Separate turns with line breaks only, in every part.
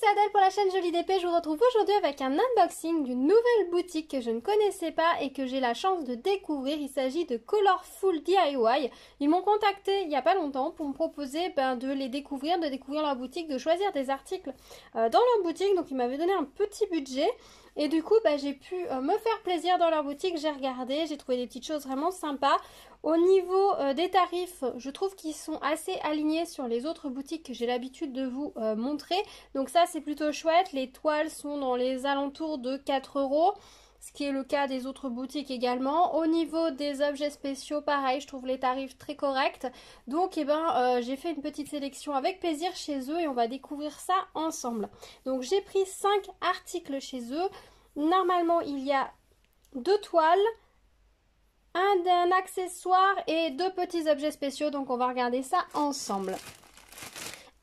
c'est Adèle pour la chaîne Jolie DP. Je vous retrouve aujourd'hui avec un unboxing d'une nouvelle boutique que je ne connaissais pas et que j'ai la chance de découvrir. Il s'agit de Colorful DIY. Ils m'ont contacté il n'y a pas longtemps pour me proposer ben, de les découvrir, de découvrir leur boutique, de choisir des articles euh, dans leur boutique. Donc ils m'avaient donné un petit budget. Et du coup, bah, j'ai pu euh, me faire plaisir dans leur boutique. J'ai regardé, j'ai trouvé des petites choses vraiment sympas. Au niveau euh, des tarifs, je trouve qu'ils sont assez alignés sur les autres boutiques que j'ai l'habitude de vous euh, montrer. Donc ça, c'est plutôt chouette. Les toiles sont dans les alentours de 4 euros ce qui est le cas des autres boutiques également. Au niveau des objets spéciaux, pareil, je trouve les tarifs très corrects. Donc, eh ben, j'ai fait une petite sélection avec plaisir chez eux et on va découvrir ça ensemble. Donc, j'ai pris 5 articles chez eux. Normalement, il y a deux toiles, un, accessoire et deux petits objets spéciaux. Donc, on va regarder ça ensemble.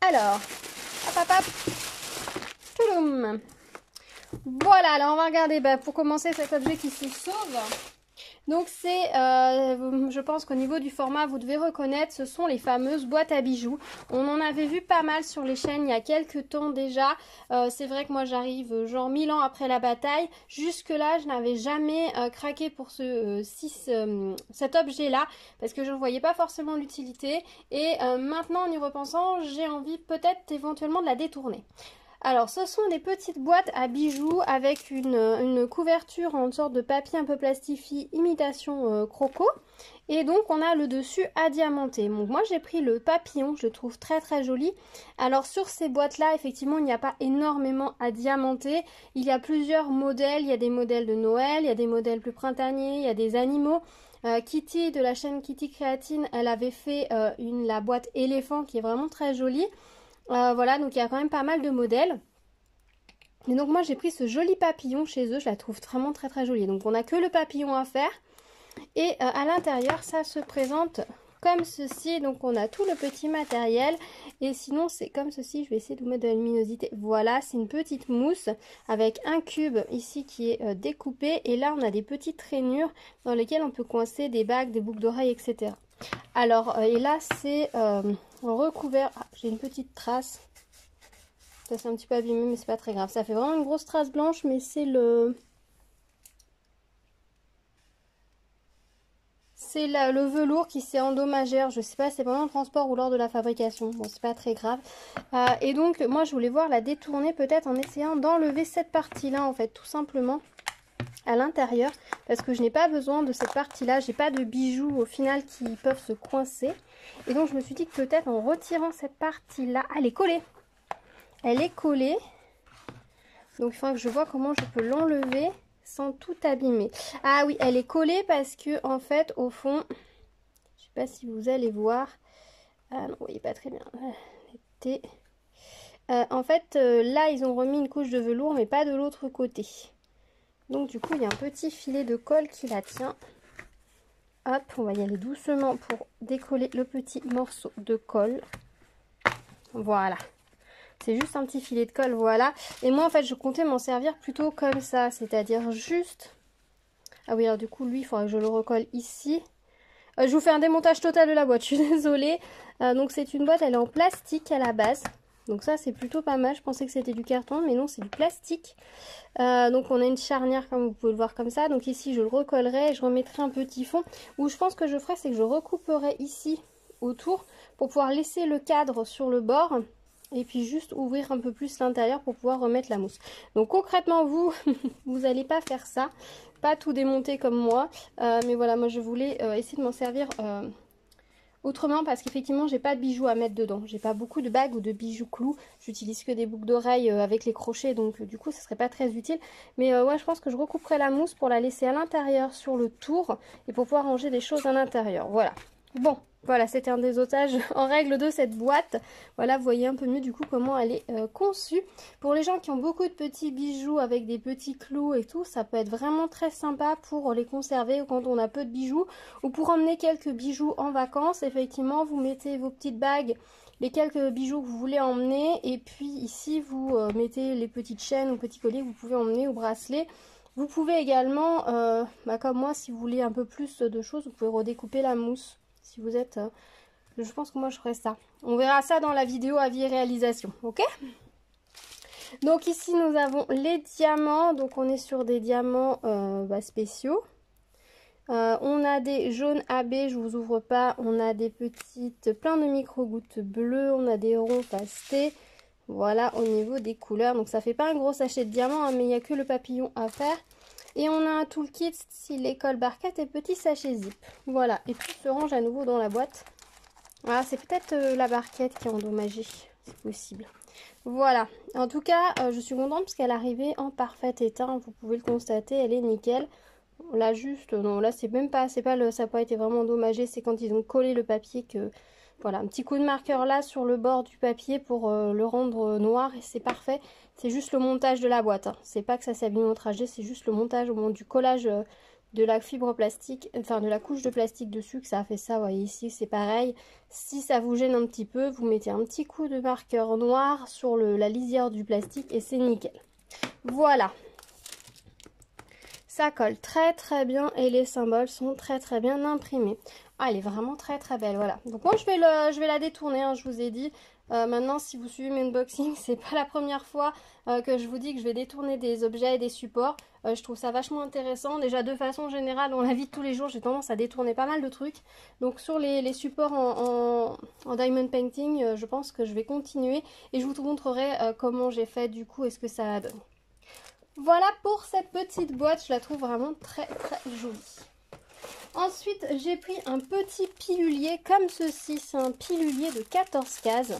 Alors, hop, hop, hop. Voilà, alors on va regarder bah, pour commencer cet objet qui se sauve. Donc c'est, euh, je pense qu'au niveau du format, vous devez reconnaître, ce sont les fameuses boîtes à bijoux. On en avait vu pas mal sur les chaînes il y a quelques temps déjà. Euh, c'est vrai que moi j'arrive euh, genre mille ans après la bataille. Jusque là, je n'avais jamais craqué pour ce, cet objet-là parce que je ne voyais pas forcément l'utilité. Et maintenant, en y repensant, j'ai envie peut-être éventuellement de la détourner. Alors, ce sont des petites boîtes à bijoux avec une, couverture en sorte de papier un peu plastifié, imitation euh, croco. Et donc, on a le dessus à diamanter. Donc, moi, j'ai pris le papillon, je le trouve très très joli. Alors, sur ces boîtes-là, effectivement, il n'y a pas énormément à diamanter. Il y a plusieurs modèles. Il y a des modèles de Noël, il y a des modèles plus printaniers, il y a des animaux. Euh, Kitty de la chaîne Kitty Créatine, elle avait fait euh, une, la boîte éléphant qui est vraiment très jolie. Euh, voilà, donc il y a quand même pas mal de modèles. Et donc moi j'ai pris ce joli papillon chez eux, je la trouve vraiment très très jolie. Donc on n'a que le papillon à faire. Et euh, à l'intérieur ça se présente comme ceci. Donc on a tout le petit matériel. Et sinon c'est comme ceci, je vais essayer de vous mettre de la luminosité. Voilà, c'est une petite mousse avec un cube ici qui est euh, découpé. Et là on a des petites rainures dans lesquelles on peut coincer des bagues, des boucles d'oreilles, etc. Alors, et là c'est recouvert. Ah, j'ai une petite trace. Ça c'est un petit peu abîmé mais c'est pas très grave. Ça fait vraiment une grosse trace blanche mais c'est le... C'est le velours qui s'est endommagé. Je sais pas, c'est pendant le transport ou lors de la fabrication. Bon, c'est pas très grave. Euh, et donc, moi, je voulais voir la détourner peut-être en essayant d'enlever cette partie-là, en fait, tout simplement à l'intérieur parce que je n'ai pas besoin de cette partie là j'ai pas de bijoux au final qui peuvent se coincer. Et donc je me suis dit que peut-être en retirant cette partie là elle est collée. Elle est collée. Donc il faut que je vois comment je peux l'enlever sans tout abîmer. Ah oui elle est collée parce que en fait au fond je sais pas si vous allez voir. Ah non vous voyez pas très bien. Euh, en fait euh, là ils ont remis une couche de velours mais pas de l'autre côté donc du coup, il y a un petit filet de colle qui la tient. Hop, on va y aller doucement pour décoller le petit morceau de colle. Voilà. C'est juste un petit filet de colle, voilà. Et moi, en fait, je comptais m'en servir plutôt comme ça. C'est-à-dire juste... Ah oui, alors du coup, lui, il faudra que je le recolle ici. Euh, je vous fais un démontage total de la boîte, je suis désolée. Euh, donc c'est une boîte, elle est en plastique à la base. Donc ça c'est plutôt pas mal, je pensais que c'était du carton mais non c'est du plastique. Euh, donc on a une charnière comme vous pouvez le voir comme ça. Donc ici je le recollerai et je remettrai un petit fond. Ou je pense que je ferai c'est que je recouperai ici autour pour pouvoir laisser le cadre sur le bord. Et puis juste ouvrir un peu plus l'intérieur pour pouvoir remettre la mousse. Donc concrètement vous, vous n'allez pas faire ça. Pas tout démonter comme moi. Euh, mais voilà moi je voulais euh, essayer de m'en servir Autrement, parce qu'effectivement, j'ai pas de bijoux à mettre dedans. J'ai pas beaucoup de bagues ou de bijoux clous. J'utilise que des boucles d'oreilles euh, avec les crochets, donc euh, du coup, ce serait pas très utile. Mais euh, ouais, je pense que je recouperai la mousse pour la laisser à l'intérieur sur le tour et pour pouvoir ranger des choses à l'intérieur. Voilà. Bon, voilà, c'était un des otages en règle de cette boîte. Voilà, vous voyez un peu mieux du coup comment elle est euh, conçue. Pour les gens qui ont beaucoup de petits bijoux avec des petits clous et tout, ça peut être vraiment très sympa pour les conserver quand on a peu de bijoux. Ou pour emmener quelques bijoux en vacances. Effectivement, vous mettez vos petites bagues, les quelques bijoux que vous voulez emmener. Et puis ici, vous euh, mettez les petites chaînes ou petits colliers que vous pouvez emmener ou bracelets. Vous pouvez également, euh, bah, comme moi, si vous voulez un peu plus de choses, vous pouvez redécouper la mousse si vous êtes... Euh, je pense que moi je ferai ça. On verra ça dans la vidéo avis et réalisation, ok? Donc ici nous avons les diamants, donc on est sur des diamants euh, bah, spéciaux. Euh, on a des jaunes AB, je vous ouvre pas. On a des petites, plein de micro-gouttes bleues. On a des ronds pastés. Voilà au niveau des couleurs. Donc ça fait pas un gros sachet de diamants, hein, mais il n'y a que le papillon à faire. Et on a un toolkit style école barquette et petit sachet zip. Voilà, et tout se range à nouveau dans la boîte. Voilà, c'est peut-être euh, la barquette qui est endommagée, c'est possible. Voilà, en tout cas, euh, je suis contente parce qu'elle est arrivée en parfait état. Vous pouvez le constater, elle est nickel. Là juste, non, là c'est même pas, c'est pas le, ça n'a pas été vraiment endommagé, c'est quand ils ont collé le papier que, voilà, un petit coup de marqueur là sur le bord du papier pour euh, le rendre noir et c'est parfait. C'est juste le montage de la boîte, hein. c'est pas que ça s'abîme au trajet, c'est juste le montage au moment du collage euh, de la fibre plastique, enfin de la couche de plastique dessus que ça a fait ça, vous voyez ici c'est pareil. Si ça vous gêne un petit peu, vous mettez un petit coup de marqueur noir sur la lisière du plastique et c'est nickel. Voilà, ça colle très très bien et les symboles sont très très bien imprimés. Ah, elle est vraiment très très belle, voilà. Donc moi je vais, la détourner, hein, je vous ai dit. Euh, maintenant, si vous suivez mes unboxings, c'est pas la première fois euh, que je vous dis que je vais détourner des objets et des supports. Euh, je trouve ça vachement intéressant. Déjà, de façon générale, dans la vie de tous les jours, j'ai tendance à détourner pas mal de trucs. Donc sur les, supports en, en, diamond painting, je pense que je vais continuer. Et je vous montrerai comment j'ai fait du coup et ce que ça donne. Voilà pour cette petite boîte, je la trouve vraiment très très jolie. Ensuite, j'ai pris un petit pilulier comme ceci. C'est un pilulier de 14 cases.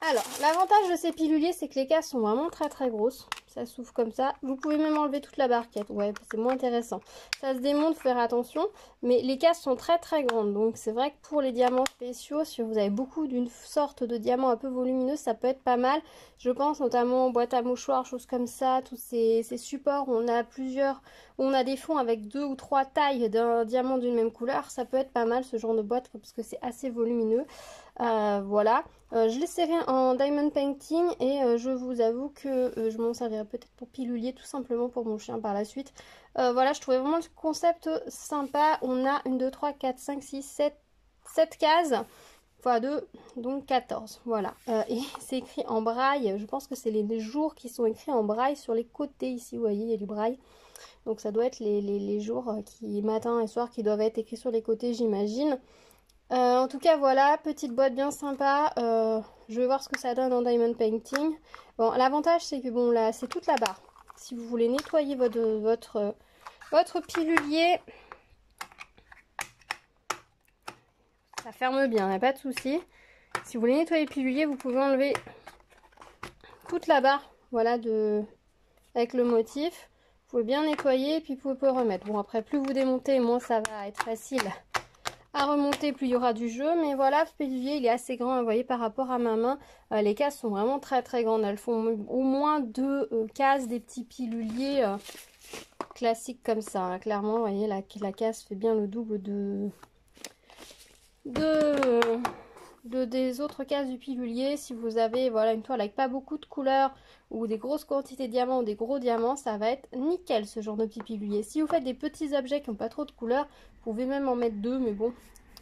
Alors, l'avantage de ces piluliers, c'est que les cases sont vraiment très très grosses ça s'ouvre comme ça. Vous pouvez même enlever toute la barquette, ouais, c'est moins intéressant. Ça se démonte, faire attention, mais les cases sont très très grandes, donc c'est vrai que pour les diamants spéciaux, si vous avez beaucoup d'une sorte de diamant un peu volumineux, ça peut être pas mal. Je pense notamment aux boîtes à mouchoirs, choses comme ça, tous ces, supports où on a plusieurs, on a des fonds avec deux ou trois tailles d'un diamant d'une même couleur, ça peut être pas mal ce genre de boîte parce que c'est assez volumineux. Euh, voilà, euh, je serré en diamond painting et euh, je vous avoue que je m'en servirai peut-être pour pilulier tout simplement pour mon chien par la suite. voilà, je trouvais vraiment le concept sympa. On a une, 2, 3, 4, 5, 6, 7, 7 cases x 2, donc 14. Voilà, et c'est écrit en braille. Je pense que c'est les jours qui sont écrits en braille sur les côtés ici. Vous voyez, il y a du braille. Donc ça doit être les, les jours qui, matin et soir, qui doivent être écrits sur les côtés, j'imagine. Euh, en tout cas, voilà, petite boîte bien sympa. Euh, je vais voir ce que ça donne en Diamond Painting. Bon, l'avantage, c'est que bon, là, c'est toute la barre. Si vous voulez nettoyer votre, votre, pilulier, ça ferme bien, n'y a pas de souci. Si vous voulez nettoyer le pilulier, vous pouvez enlever toute la barre, voilà, de, avec le motif. Vous pouvez bien nettoyer et puis vous pouvez remettre. Bon, après, plus vous démontez, moins ça va être facile à remonter, plus il y aura du jeu. Mais voilà, ce il est assez grand, vous voyez, par rapport à ma main. Euh, les cases sont vraiment très très grandes. Elles font au moins deux euh, cases des petits piluliers euh, classiques comme ça. Hein. Clairement, vous voyez, la, la case fait bien le double de... de de, des autres cases du pilulier. Si vous avez voilà une toile avec pas beaucoup de couleurs ou des grosses quantités de diamants ou des gros diamants, ça va être nickel ce genre de petit pilulier. Si vous faites des petits objets qui n'ont pas trop de couleurs, vous pouvez même en mettre deux, mais bon,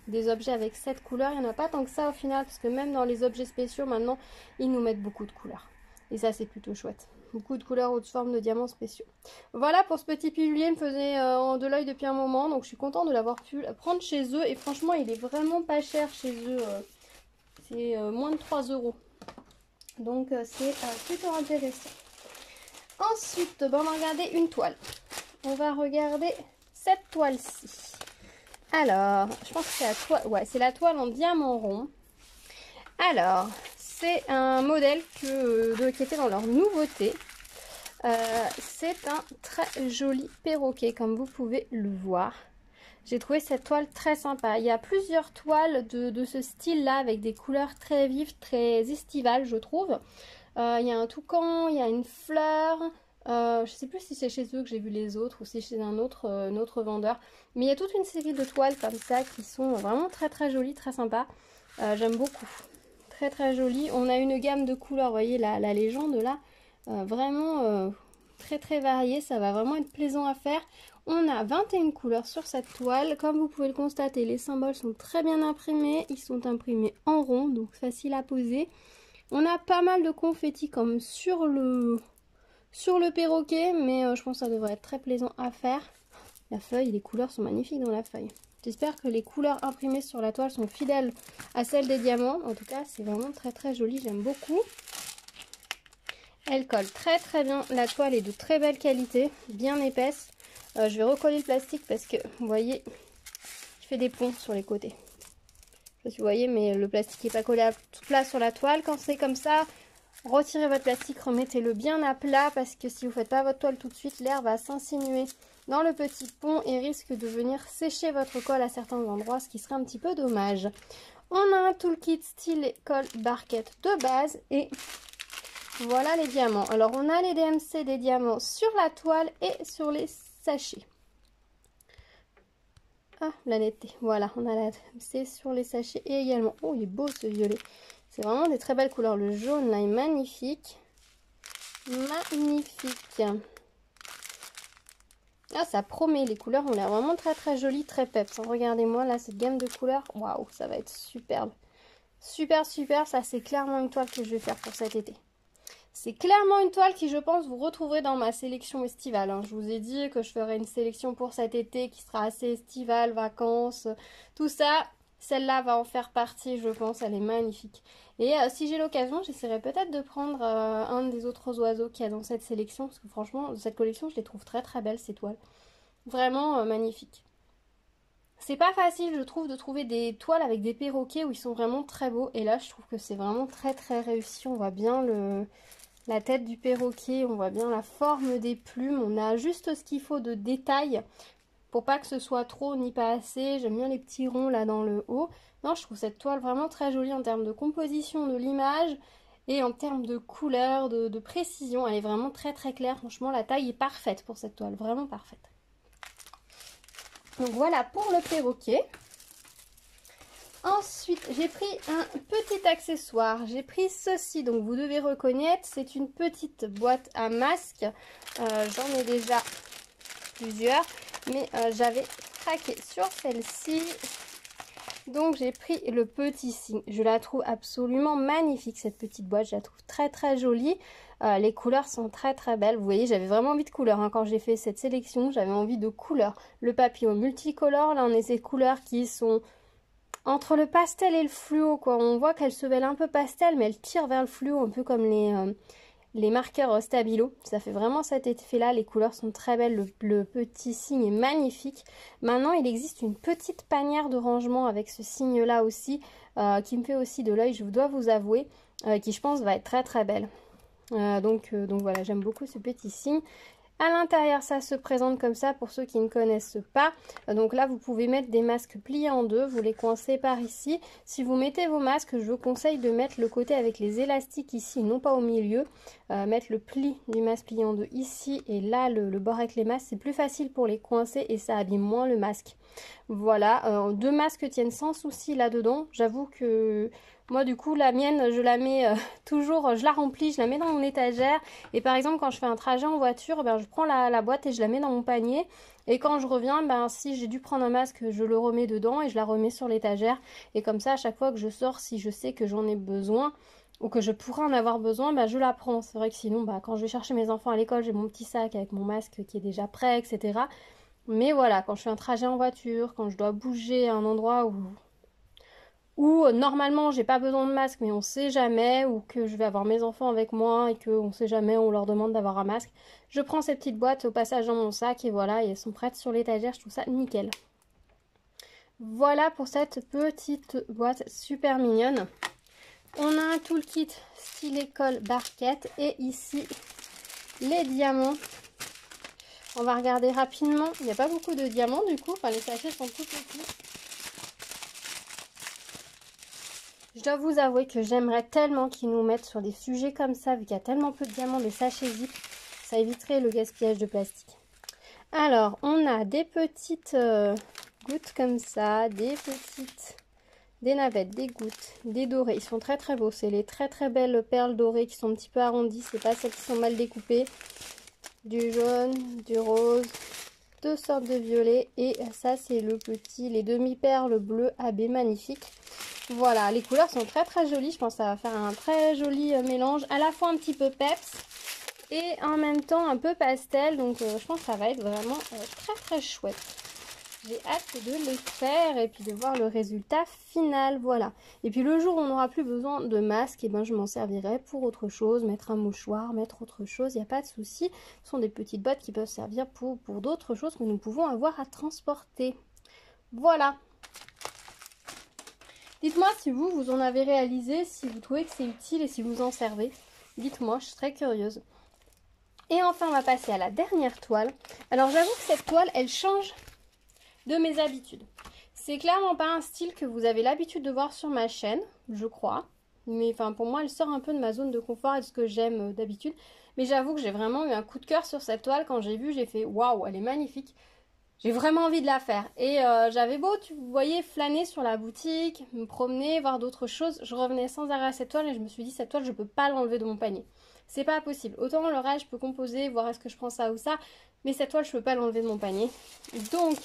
des objets avec sept couleurs, il n'y en a pas tant que ça au final, parce que même dans les objets spéciaux, maintenant, ils nous mettent beaucoup de couleurs. Et ça, c'est plutôt chouette. Beaucoup de couleurs haute forme de diamants spéciaux. Voilà pour ce petit pilulier, il me faisait euh, de l'œil depuis un moment, donc je suis contente de l'avoir pu prendre chez eux. Et franchement, il est vraiment pas cher chez eux. Euh, c'est euh, moins de 3 euros. Donc c'est plutôt intéressant. Ensuite, on va regarder une toile. On va regarder cette toile-ci. Alors, je pense que c'est la toile, ouais, c'est la toile en diamant rond. Alors, c'est un modèle que, de, qui était dans leur nouveauté. Euh, c'est un très joli perroquet, comme vous pouvez le voir. J'ai trouvé cette toile très sympa. Il y a plusieurs toiles de, de ce style-là, avec des couleurs très vives, très estivales, je trouve. Euh, il y a un toucan, il y a une fleur, euh, je sais plus si c'est chez eux que j'ai vu les autres ou si c'est chez un autre, euh, autre vendeur. Mais il y a toute une série de toiles comme ça qui sont vraiment très très jolies, très sympas. J'aime beaucoup. Très très jolies. On a une gamme de couleurs, vous voyez la, la légende là. vraiment très très variée. Ça va vraiment être plaisant à faire. On a 21 couleurs sur cette toile. Comme vous pouvez le constater, les symboles sont très bien imprimés. Ils sont imprimés en rond, donc facile à poser. On a pas mal de confettis comme sur le, sur le perroquet, mais euh, je pense que ça devrait être très plaisant à faire. La feuille, les couleurs sont magnifiques dans la feuille. J'espère que les couleurs imprimées sur la toile sont fidèles à celles des diamants. En tout cas, c'est vraiment très très joli, j'aime beaucoup. Elle colle très très bien. La toile est de très belle qualité, bien épaisse. Euh, je vais recoller le plastique parce que, vous voyez, je fais des ponts sur les côtés. Je sais pas si vous voyez, mais le plastique n'est pas collé à plat sur la toile. Quand c'est comme ça, retirez votre plastique, remettez-le bien à plat parce que si vous ne faites pas votre toile tout de suite, l'air va s'insinuer dans le petit pont et risque de venir sécher votre colle à certains endroits, ce qui serait un petit peu dommage. On a un toolkit style colle barquette de base et voilà les diamants. Alors on a les DMC des diamants sur la toile et sur les sachets. Ah, la netteté. Voilà, on a la DMC sur les sachets et également... Oh, il est beau ce violet. C'est vraiment des très belles couleurs. Le jaune là est magnifique. Magnifique. Ah, ça promet. Les couleurs ont l'air vraiment très très jolies, très peps. Regardez-moi là, cette gamme de couleurs. Waouh, ça va être superbe. Super, super. Ça, c'est clairement une toile que je vais faire pour cet été. C'est clairement une toile qui, je pense, vous retrouverez dans ma sélection estivale. Hein. Je vous ai dit que je ferai une sélection pour cet été qui sera assez estivale, vacances, tout ça. Celle-là va en faire partie, je pense. Elle est magnifique. Et euh, si j'ai l'occasion, j'essaierai peut-être de prendre euh, un des autres oiseaux qu'il y a dans cette sélection. Parce que franchement, cette collection, je les trouve très très belles, ces toiles. Vraiment euh, magnifiques. C'est pas facile, je trouve, de trouver des toiles avec des perroquets où ils sont vraiment très beaux. Et là, je trouve que c'est vraiment très très réussi. On voit bien le, la tête du perroquet, on voit bien la forme des plumes. On a juste ce qu'il faut de détails pour pas que ce soit trop ni pas assez. J'aime bien les petits ronds là dans le haut. Non, je trouve cette toile vraiment très jolie en termes de composition de l'image et en termes de couleur, de, de, précision. Elle est vraiment très très claire. Franchement, la taille est parfaite pour cette toile, vraiment parfaite. Donc voilà pour le perroquet. Ensuite, j'ai pris un petit accessoire. J'ai pris ceci, donc vous devez reconnaître. C'est une petite boîte à masque. Euh, j'en ai déjà plusieurs, mais euh, j'avais craqué sur celle-ci. Donc j'ai pris le petit signe. Je la trouve absolument magnifique cette petite boîte. Je la trouve très très jolie. Euh, les couleurs sont très très belles. Vous voyez, j'avais vraiment envie de couleurs. Hein. Quand j'ai fait cette sélection, j'avais envie de couleurs. Le papillon multicolore, là on a ces couleurs qui sont entre le pastel et le fluo. Quoi. On voit qu'elle se veulent un peu pastel, mais elle tire vers le fluo, un peu comme les, euh, les marqueurs Stabilo. Ça fait vraiment cet effet-là. Les couleurs sont très belles. Le, petit signe est magnifique. Maintenant, il existe une petite panière de rangement avec ce signe-là aussi, euh, qui me fait aussi de l'œil, je dois vous avouer, euh, qui je pense va être très très belle. donc, donc voilà, j'aime beaucoup ce petit signe. À l'intérieur, ça se présente comme ça pour ceux qui ne connaissent pas. Donc là, vous pouvez mettre des masques pliés en deux. Vous les coincez par ici. Si vous mettez vos masques, je vous conseille de mettre le côté avec les élastiques ici, non pas au milieu. Euh, mettre le pli du masque plié en deux ici et là, le, bord avec les masques. C'est plus facile pour les coincer et ça abîme moins le masque. Voilà, euh, deux masques tiennent sans souci là-dedans. J'avoue que moi, du coup, la mienne, je la mets euh, toujours, je la remplis, je la mets dans mon étagère. Et par exemple, quand je fais un trajet en voiture, ben, je prends la, boîte et je la mets dans mon panier. Et quand je reviens, ben, si j'ai dû prendre un masque, je le remets dedans et je la remets sur l'étagère. Et comme ça, à chaque fois que je sors, si je sais que j'en ai besoin ou que je pourrais en avoir besoin, ben, je la prends. C'est vrai que sinon, ben, quand je vais chercher mes enfants à l'école, j'ai mon petit sac avec mon masque qui est déjà prêt, etc. Mais voilà, quand je fais un trajet en voiture, quand je dois bouger à un endroit où ou euh, normalement j'ai pas besoin de masque mais on sait jamais ou que je vais avoir mes enfants avec moi et qu'on sait jamais on leur demande d'avoir un masque. Je prends ces petites boîtes au passage dans mon sac et voilà elles sont prêtes sur l'étagère je trouve ça nickel. Voilà pour cette petite boîte super mignonne. On a un toolkit style école barquette et ici les diamants. On va regarder rapidement. Il n'y a pas beaucoup de diamants du coup. Enfin les sachets sont tout petits Je dois vous avouer que j'aimerais tellement qu'ils nous mettent sur des sujets comme ça, vu qu'il y a tellement peu de diamants, des sachets zip. Ça éviterait le gaspillage de plastique. Alors, on a des petites euh, gouttes comme ça, des petites, des navettes, des gouttes, des dorés. Ils sont très très beaux. C'est les très très belles perles dorées qui sont un petit peu arrondies. C'est pas celles qui sont mal découpées. Du jaune, du rose, deux sortes de violets et ça c'est le petit, les demi-perles bleu AB magnifique. Voilà, les couleurs sont très très jolies, je pense que ça va faire un très joli euh, mélange, à la fois un petit peu peps et en même temps un peu pastel, donc euh, je pense que ça va être vraiment très très chouette. J'ai hâte de les faire et puis de voir le résultat final, voilà. Et puis le jour où on n'aura plus besoin de masque, eh ben je m'en servirai pour autre chose, mettre un mouchoir, mettre autre chose, il n'y a pas de souci. Ce sont des petites boîtes qui peuvent servir pour d'autres choses que nous pouvons avoir à transporter. Voilà. Dites-moi si vous, vous en avez réalisé, si vous trouvez que c'est utile et si vous en servez. Dites-moi, je suis très curieuse. Et enfin, on va passer à la dernière toile. Alors j'avoue que cette toile, elle change de mes habitudes. C'est clairement pas un style que vous avez l'habitude de voir sur ma chaîne, je crois. Mais enfin, pour moi, elle sort un peu de ma zone de confort et de ce que j'aime euh, d'habitude. Mais j'avoue que j'ai vraiment eu un coup de cœur sur cette toile. Quand j'ai vu, j'ai fait waouh, elle est magnifique. J'ai vraiment envie de la faire. Et euh, j'avais beau, tu voyais, flâner sur la boutique, me promener, voir d'autres choses. Je revenais sans arrêt à cette toile et je me suis dit, cette toile, je peux pas l'enlever de mon panier. C'est pas possible. Autant le reste, je peux composer, voir est-ce que je prends ça ou ça. Mais cette toile, je peux pas l'enlever de mon panier. Donc,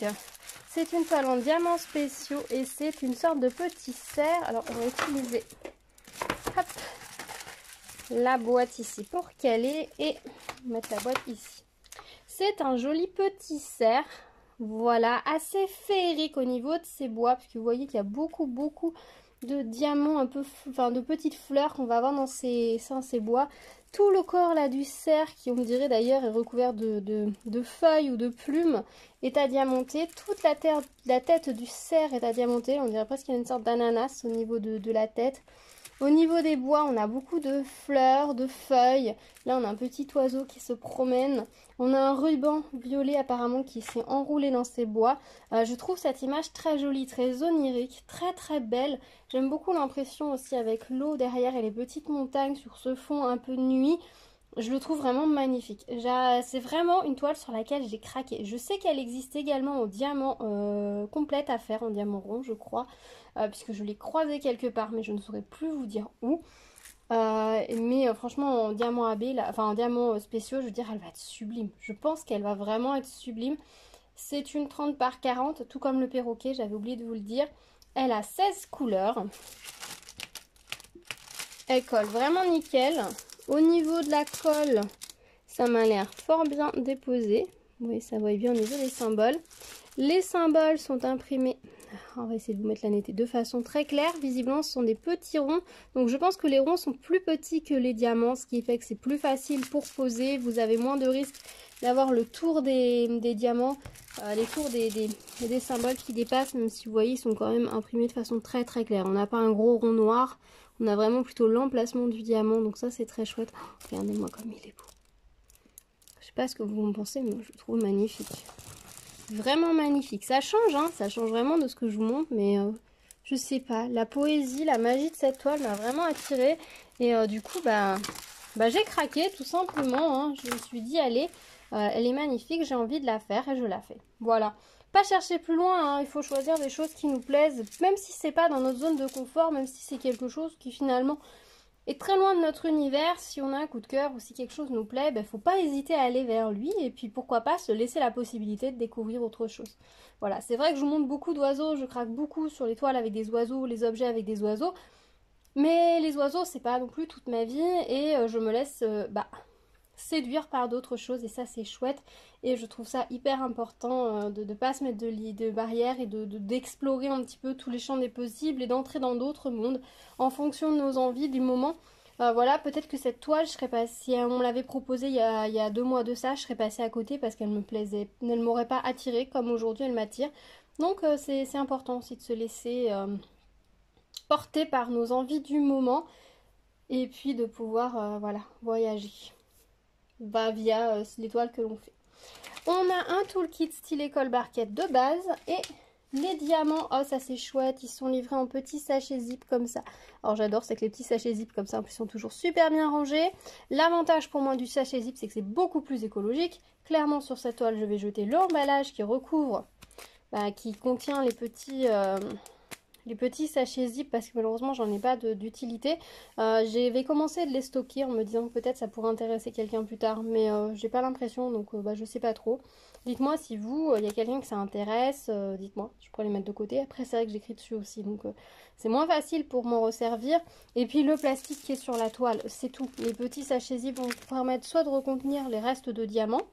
c'est une toile en diamants spéciaux et c'est une sorte de petit cerf. Alors, on va utiliser la boîte ici pour caler et mettre la boîte ici. C'est un joli petit cerf. Voilà, assez féerique au niveau de ses bois, puisque vous voyez qu'il y a beaucoup, beaucoup de diamants, un peu, enfin de petites fleurs qu'on va avoir dans ces, dans ces bois. Tout le corps là du cerf, qui on dirait d'ailleurs est recouvert de, feuilles ou de plumes, est à diamanter. Toute la, tête du cerf est à diamanter. On dirait presque qu'il y a une sorte d'ananas au niveau de, la tête. Au niveau des bois, on a beaucoup de fleurs, de feuilles. Là, on a un petit oiseau qui se promène. On a un ruban violet apparemment qui s'est enroulé dans ces bois. Euh, je trouve cette image très jolie, très onirique, très très belle. J'aime beaucoup l'impression aussi avec l'eau derrière et les petites montagnes sur ce fond un peu de Je le trouve vraiment magnifique. C'est vraiment une toile sur laquelle j'ai craqué. Je sais qu'elle existe également en diamant euh, complète à faire, en diamant rond je crois, euh, puisque je l'ai croisée quelque part, mais je ne saurais plus vous dire où. Euh, mais franchement, en diamant AB, enfin en diamant spéciaux, je veux dire, elle va être sublime. Je pense qu'elle va vraiment être sublime. C'est une 30 par 40, tout comme le perroquet, j'avais oublié de vous le dire. Elle a 16 couleurs. Elle colle vraiment nickel. Au niveau de la colle, ça m'a l'air fort bien déposé. Oui, ça va bien au niveau des symboles. Les symboles sont imprimés, on va essayer de vous mettre la netteté de façon très claire. Visiblement, ce sont des petits ronds. Donc, je pense que les ronds sont plus petits que les diamants, ce qui fait que c'est plus facile pour poser. Vous avez moins de risques d'avoir le tour des, diamants, euh, les tours des, des, symboles qui dépassent, même si vous voyez, ils sont quand même imprimés de façon très très claire. On n'a pas un gros rond noir, on a vraiment plutôt l'emplacement du diamant, donc ça c'est très chouette. Regardez-moi comme il est beau. Je sais pas ce que vous en pensez, mais je le trouve magnifique. Vraiment magnifique. Ça change, hein, ça change vraiment de ce que je vous montre, mais euh, je sais pas. La poésie, la magie de cette toile m'a vraiment attirée. Et euh, du coup, bah, bah j'ai craqué tout simplement. Hein. Je me suis dit, allez, euh, elle est magnifique, j'ai envie de la faire et je la fais. Voilà pas chercher plus loin, hein. il faut choisir des choses qui nous plaisent, même si c'est pas dans notre zone de confort, même si c'est quelque chose qui finalement est très loin de notre univers, si on a un coup de cœur ou si quelque chose nous plaît, il ben, faut pas hésiter à aller vers lui et puis pourquoi pas se laisser la possibilité de découvrir autre chose. Voilà, c'est vrai que je vous montre beaucoup d'oiseaux, je craque beaucoup sur les toiles avec des oiseaux, les objets avec des oiseaux, mais les oiseaux c'est pas non plus toute ma vie et euh, je me laisse euh, bah, séduire par d'autres choses et ça c'est chouette et je trouve ça hyper important euh, de ne pas se mettre de, de barrières et de d'explorer un petit peu tous les champs des possibles et d'entrer dans d'autres mondes en fonction de nos envies du moment. Euh, voilà, peut-être que cette toile, je serais pas, si on l'avait proposée il y, a, il y, a, deux mois de ça, je serais passée à côté parce qu'elle me plaisait, elle m'aurait pas attirée comme aujourd'hui elle m'attire. Donc euh, c'est important aussi de se laisser porter par nos envies du moment et puis de pouvoir voilà voyager via euh, l'étoile que l'on fait. On a un toolkit style école barquette de base et les diamants, oh ça c'est chouette, ils sont livrés en petits sachets zip comme ça. Alors j'adore, c'est que les petits sachets zip comme ça en plus sont toujours super bien rangés. L'avantage pour moi du sachet zip, c'est que c'est beaucoup plus écologique. Clairement sur cette toile, je vais jeter l'emballage qui recouvre, bah, qui contient les petits, euh, les petits sachets zip parce que malheureusement j'en ai pas d'utilité. Euh, J'avais commencé de les stocker en me disant que peut-être ça pourrait intéresser quelqu'un plus tard, mais euh, j'ai pas l'impression donc euh, bah, je sais pas trop. Dites-moi si vous, il y a quelqu'un que ça intéresse, dites-moi, je pourrais les mettre de côté. Après c'est vrai que j'écris dessus aussi donc c'est moins facile pour m'en resservir. Et puis le plastique qui est sur la toile, c'est tout. Les petits sachets zip vont permettre soit de recontenir les restes de diamants,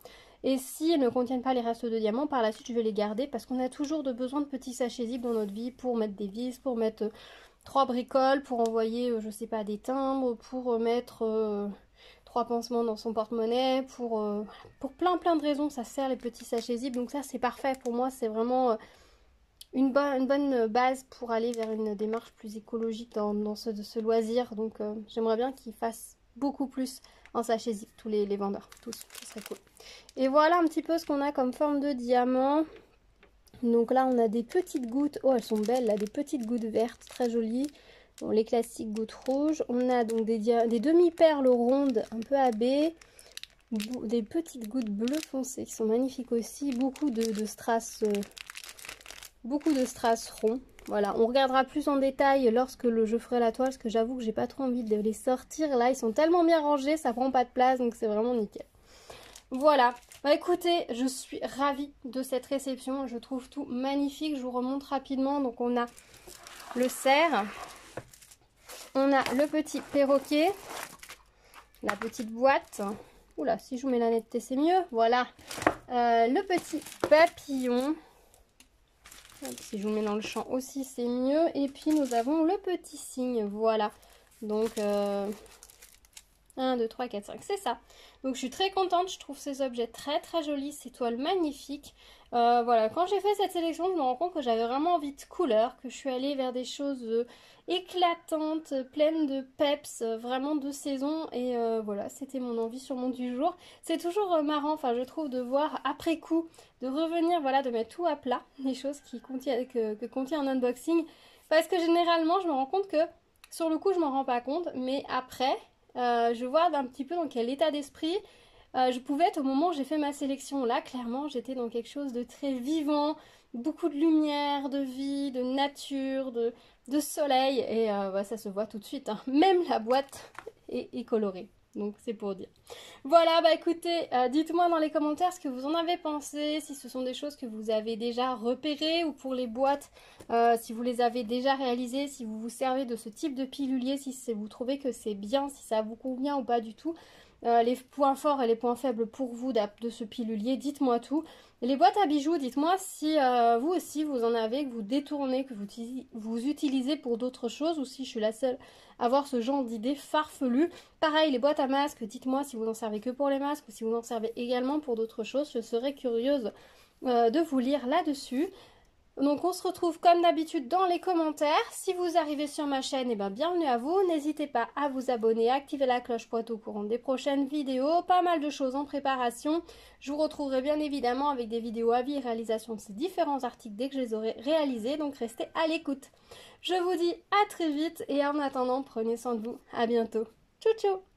et s'ils ne contiennent pas les restes de diamants, par la suite, je vais les garder parce qu'on a toujours besoin de petits sachets zip dans notre vie pour mettre des vis, pour mettre euh, trois bricoles, pour envoyer, euh, je sais pas, des timbres, pour euh, mettre trois pansements dans son porte-monnaie, pour, plein plein de raisons, ça sert les petits sachets zip. Donc ça, c'est parfait pour moi, c'est vraiment... Une, bonne base pour aller vers une démarche plus écologique dans, ce, loisir. Donc j'aimerais bien qu'ils fassent beaucoup plus en sachet tous les, vendeurs, tous, ce serait cool. Et voilà un petit peu ce qu'on a comme forme de diamant. Donc là, on a des petites gouttes, oh elles sont belles là, des petites gouttes vertes, très jolies. Les classiques gouttes rouges. On a donc des, demi-perles rondes un peu abbées. Des petites gouttes bleu foncé qui sont magnifiques aussi. Beaucoup de, strass, euh, beaucoup de strass ronds. Voilà, on regardera plus en détail lorsque je ferai la toile, parce que j'avoue que j'ai pas trop envie de les sortir. Là, ils sont tellement bien rangés, ça prend pas de place, donc c'est vraiment nickel. Voilà, bah écoutez, je suis ravie de cette réception, je trouve tout magnifique. Je vous remonte rapidement, donc on a le cerf, on a le petit perroquet, la petite boîte. Oula, si je vous mets la netteté, c'est mieux. Voilà, euh, le petit papillon si je vous mets dans le champ aussi, c'est mieux. Et puis, nous avons le petit signe. Voilà. Donc, 1, 2, 3, 4, 5. C'est ça. Donc, je suis très contente. Je trouve ces objets très, très jolis. Ces toiles magnifiques. Euh, voilà. Quand j'ai fait cette sélection, je me rends compte que j'avais vraiment envie de couleurs. Que je suis allée vers des choses euh, éclatante, pleine de peps, vraiment de saison. Et euh, voilà, c'était mon envie sûrement du jour. C'est toujours euh, marrant, enfin je trouve, de voir après coup, de revenir, voilà, de mettre tout à plat, les choses qui contiennent, que, contient un unboxing. Parce que généralement, je me rends compte que sur le coup, je m'en rends pas compte, mais après, euh, je vois d'un petit peu dans quel état d'esprit je pouvais être au moment où j'ai fait ma sélection. Là, clairement, j'étais dans quelque chose de très vivant, beaucoup de lumière, de vie, de nature, de, soleil et euh, ça se voit tout de suite. Hein. Même la boîte est, colorée. Donc c'est pour dire. Voilà, bah écoutez, euh, dites-moi dans les commentaires ce que vous en avez pensé, si ce sont des choses que vous avez déjà repérées ou pour les boîtes, euh, si vous les avez déjà réalisées, si vous vous servez de ce type de pilulier, si vous trouvez que c'est bien, si ça vous convient ou pas du tout. Euh, les points forts et les points faibles pour vous de ce pilulier, dites-moi tout. les boîtes à bijoux, dites-moi si euh, vous aussi vous en avez, que vous détournez, que vous, utilisez pour d'autres choses ou si je suis la seule à avoir ce genre d'idées farfelues. Pareil, les boîtes à masques, dites-moi si vous en servez que pour les masques ou si vous en servez également pour d'autres choses. Je serais curieuse euh, de vous lire là-dessus. Donc on se retrouve comme d'habitude dans les commentaires. Si vous arrivez sur ma chaîne, eh ben, bienvenue à vous. N'hésitez pas à vous abonner, à activer la cloche pour être au courant des prochaines vidéos. Pas mal de choses en préparation. Je vous retrouverai bien évidemment avec des vidéos à vie et réalisation de ces différents articles dès que je les aurai réalisés. Donc restez à l'écoute. Je vous dis à très vite et en attendant, prenez soin de vous. À bientôt. Ciao ciao